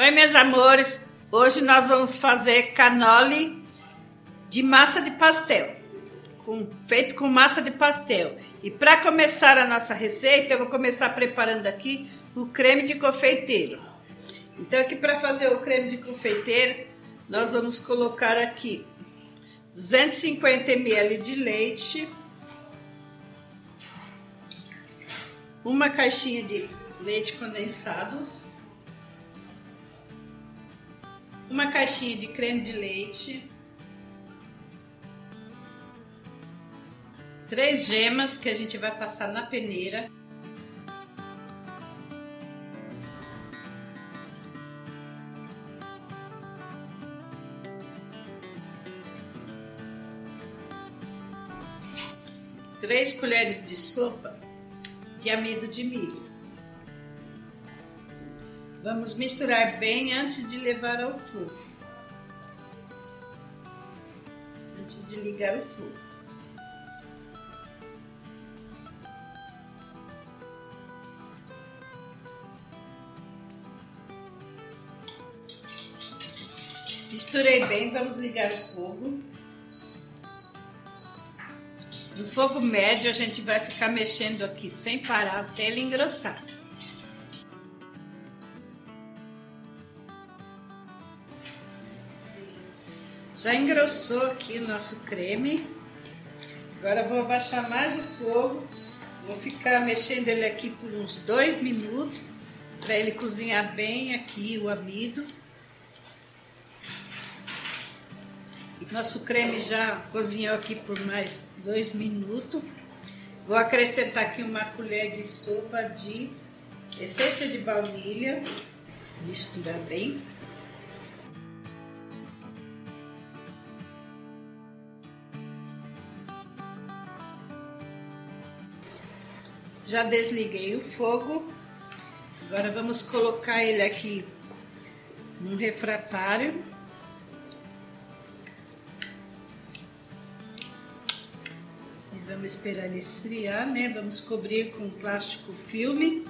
Oi, meus amores! Hoje nós vamos fazer canole de massa de pastel, com, feito com massa de pastel. E para começar a nossa receita, eu vou começar preparando aqui o creme de confeiteiro. Então aqui para fazer o creme de confeiteiro, nós vamos colocar aqui 250 ml de leite, uma caixinha de leite condensado, uma caixinha de creme de leite, três gemas que a gente vai passar na peneira. Três colheres de sopa de amido de milho. Vamos misturar bem antes de levar ao fogo. Antes de ligar o fogo. Misturei bem, vamos ligar o fogo. No fogo médio a gente vai ficar mexendo aqui sem parar até ele engrossar. Já engrossou aqui o nosso creme. Agora vou abaixar mais o fogo. Vou ficar mexendo ele aqui por uns dois minutos para ele cozinhar bem aqui o amido. Nosso creme já cozinhou aqui por mais dois minutos. Vou acrescentar aqui uma colher de sopa de essência de baunilha. Misturar bem. Já desliguei o fogo. Agora vamos colocar ele aqui num refratário. E vamos esperar ele esfriar, né? Vamos cobrir com plástico filme.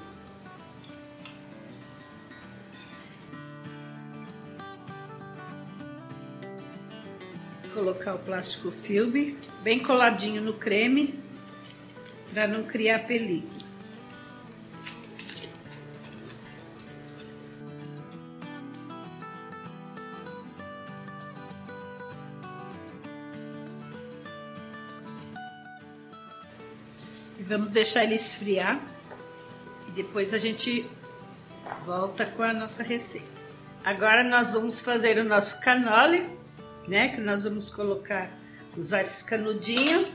Colocar o plástico filme bem coladinho no creme para não criar película. E vamos deixar ele esfriar e depois a gente volta com a nossa receita. Agora nós vamos fazer o nosso canole, né? Que nós vamos colocar, usar esse canudinho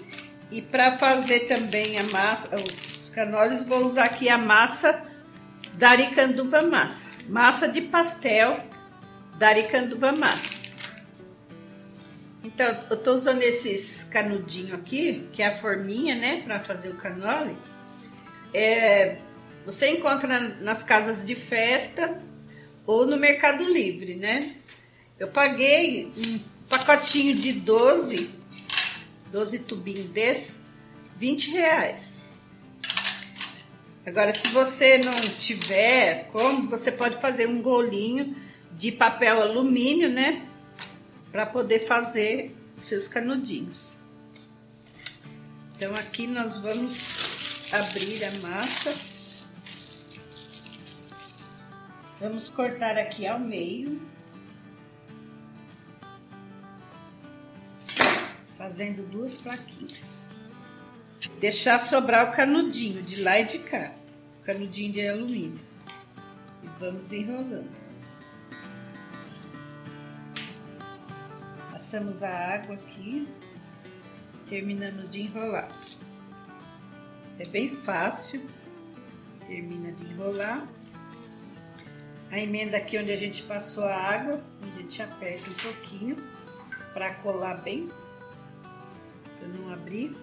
e para fazer também a massa, os canoles, vou usar aqui a massa da Aricanduva Massa. Massa de pastel da Aricanduva Massa. Então, eu tô usando esses canudinhos aqui, que é a forminha, né, para fazer o canole. É, você encontra nas casas de festa ou no Mercado Livre, né? Eu paguei um pacotinho de 12 12 tubinhos desses, 20 reais. Agora, se você não tiver como, você pode fazer um golinho de papel alumínio, né? Para poder fazer os seus canudinhos. Então, aqui nós vamos abrir a massa. Vamos cortar aqui ao meio. Fazendo duas plaquinhas. Deixar sobrar o canudinho de lá e de cá, o canudinho de alumínio. E vamos enrolando. Passamos a água aqui, terminamos de enrolar. É bem fácil, termina de enrolar. A emenda aqui onde a gente passou a água, a gente aperta um pouquinho para colar bem não abrir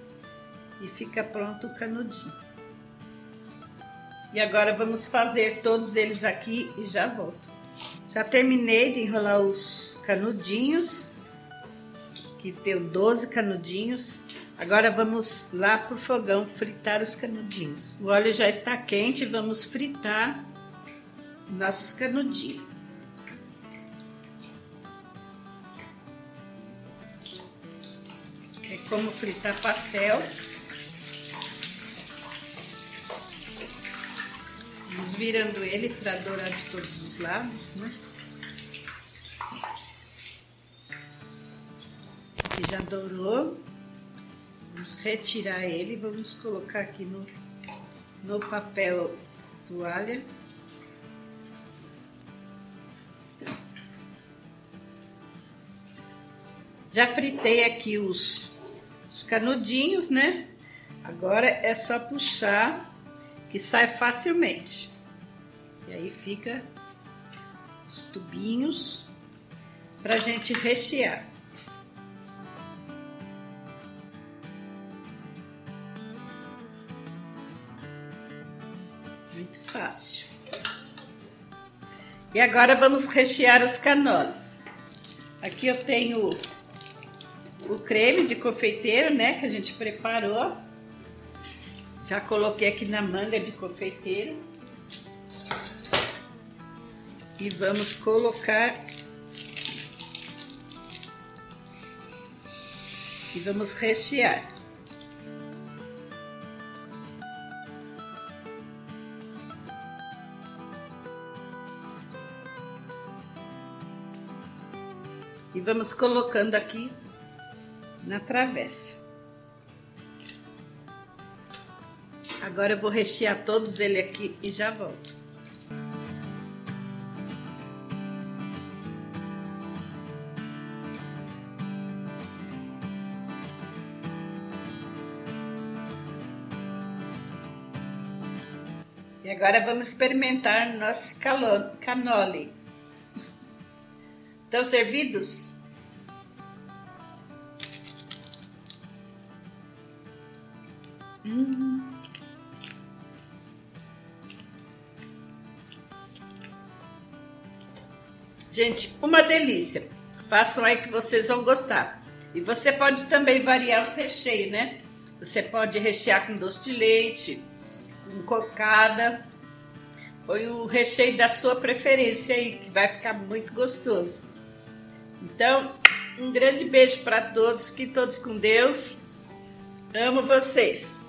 e fica pronto o canudinho. E agora vamos fazer todos eles aqui e já volto. Já terminei de enrolar os canudinhos, que deu 12 canudinhos. Agora vamos lá pro fogão fritar os canudinhos. O óleo já está quente, vamos fritar nossos canudinhos. Como fritar pastel. Vamos virando ele para dourar de todos os lados, né? Aqui já dourou. Vamos retirar ele, vamos colocar aqui no, no papel toalha. Já fritei aqui os, os canudinhos, né? Agora é só puxar que sai facilmente. E aí fica os tubinhos pra gente rechear. Muito fácil. E agora vamos rechear os canolas. Aqui eu tenho o creme de confeiteiro, né, que a gente preparou. Já coloquei aqui na manga de confeiteiro. E vamos colocar e vamos rechear. E vamos colocando aqui na travessa. Agora eu vou rechear todos ele aqui e já volto. E agora vamos experimentar nosso canole. Estão servidos? Gente, uma delícia. Façam aí que vocês vão gostar. E você pode também variar os recheios, né? Você pode rechear com doce de leite, com cocada. Põe o recheio da sua preferência aí, que vai ficar muito gostoso. Então, um grande beijo para todos, que todos com Deus. Amo vocês.